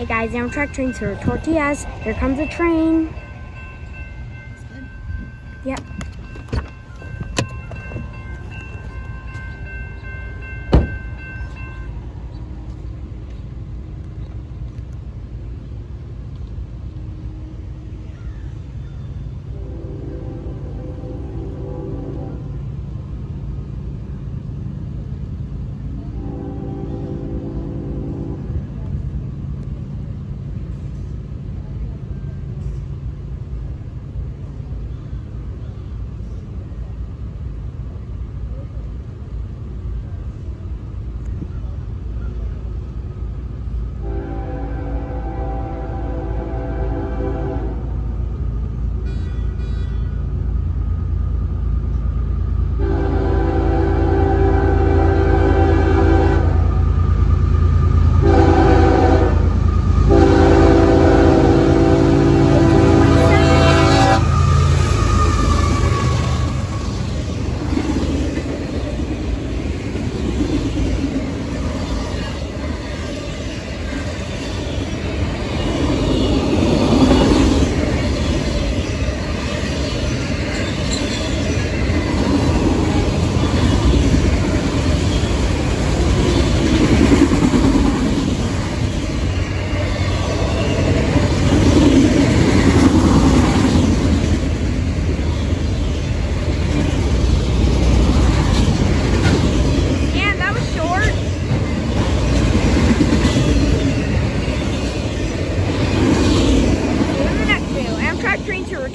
Hey guys, Amtrak trains for tortillas. Here comes a train. Yep.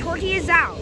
Corky is out.